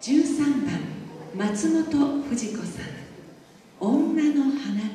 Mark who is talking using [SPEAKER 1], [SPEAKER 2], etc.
[SPEAKER 1] 13番松本富士子さん「女の花道」